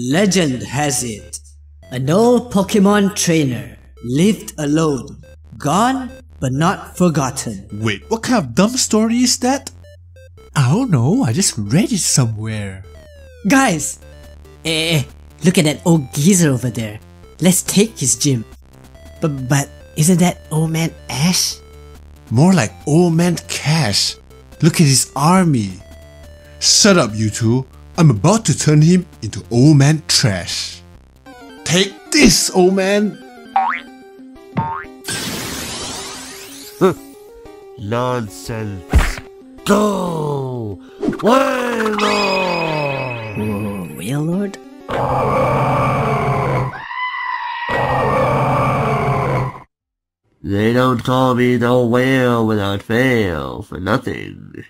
Legend has it, an old Pokemon trainer lived alone, gone but not forgotten. Wait, what kind of dumb story is that? I don't know, I just read it somewhere. Guys! Eh, eh, look at that old geezer over there. Let's take his gym. But, but, isn't that old man Ash? More like old man Cash. Look at his army. Shut up, you two. I'm about to turn him into old man trash. Take this, old man! Nonsense. Go! Wailord! Wailord? They don't call me the whale without fail for nothing.